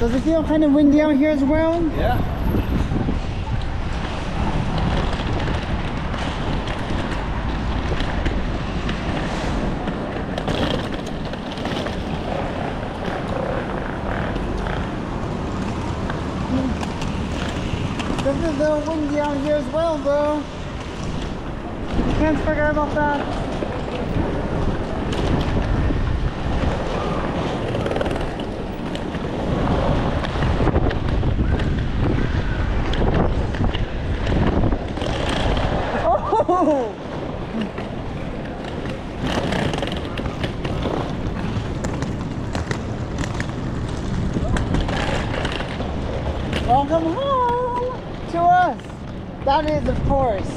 Does it feel kind of windy out here as well? Yeah. This is a little windy out here as well, though. Can't forget about that. Oh! Oh, Welcome home to us. That is, of course.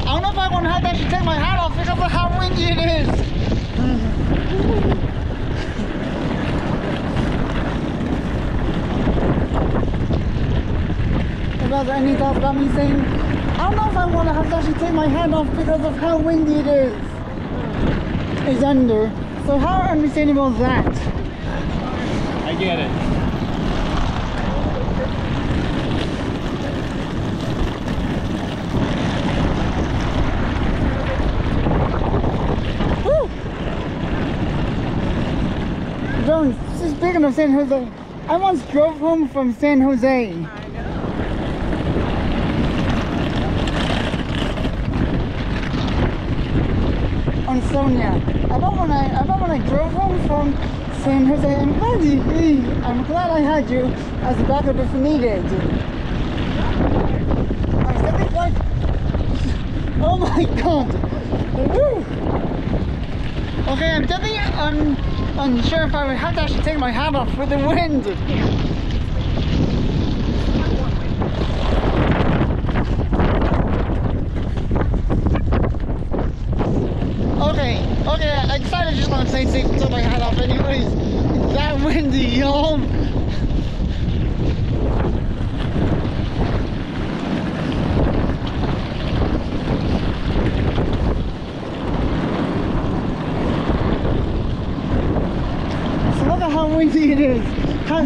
I don't know if I want actually take my hat off because of how windy it is. About any thoughts about me saying, don't know if I want to have to actually take my hat off because of how windy it is. It's under. So how understandable is that? I get it. Woo! Jones, big enough San Jose, I once drove home from San Jose. On Sonia. About when I about when I drove home from San Jose, I'm glad you, I'm glad I had you as a backup if needed. I like Oh my god! Okay, I'm definitely un, unsure if I would have to actually take my hat off with the wind. Okay, I decided just want to stay safe and my hat off anyways. That windy, y'all. How windy it is. How,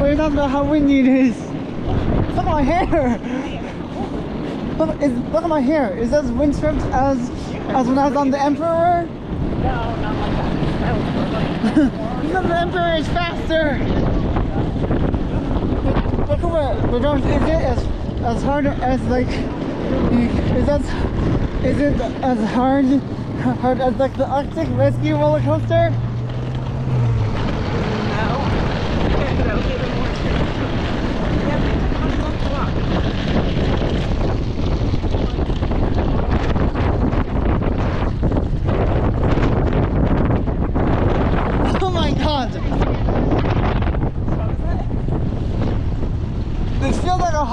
we're talking about how windy it is. Look at my hair. Look, is, look at my hair. Is as windswept as as when I was on the Emperor? No, not like that. Was the Emperor is faster. Look at what, but don't, is it as as hard as like is that is it as hard hard as like the Arctic Rescue roller coaster? No. that was even more true. Yeah, but it's a month walk. Oh my god! This feels like a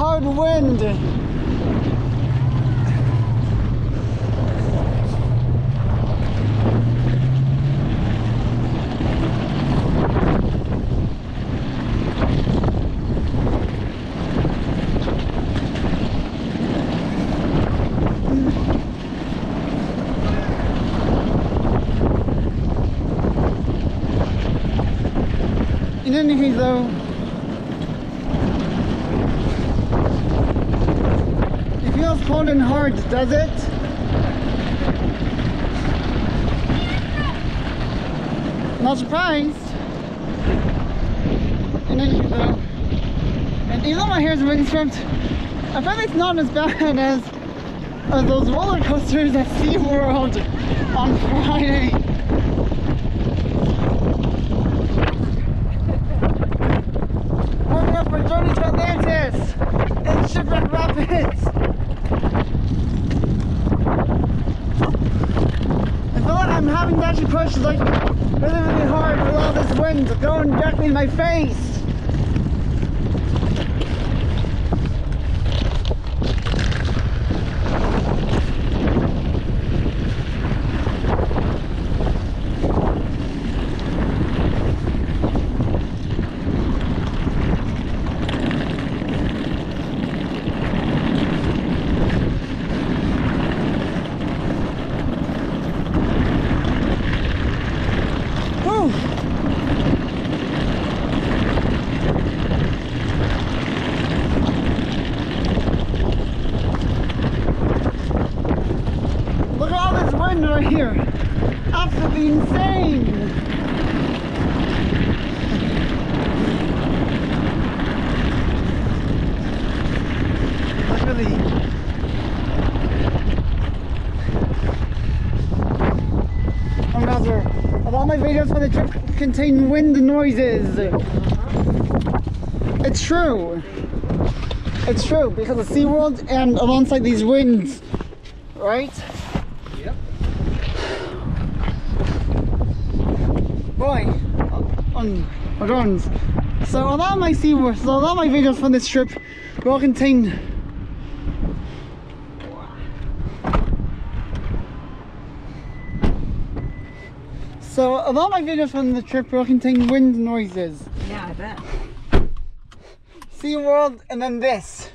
hard. In any case though, it feels cold and hard, does it? Not surprised. In any case though, and even though my hair is really windswept, I bet it's not as bad as, as those roller coasters at SeaWorld on Friday. Hurry up for Journey to Atlantis in Shipwreck Rapids. I feel like I'm having to actually push like really, really hard with all this wind going directly in my face. Here. Absolutely insane. Like really. And rather, a lot of my videos for the trip contain wind noises. It's true. It's true because of SeaWorld and alongside these winds, right? Boy, on guns. So a lot of my SeaWorld, so a lot of my videos from this trip will contain So a lot of my videos from the trip will contain wind noises. Yeah, I bet. SeaWorld and then this.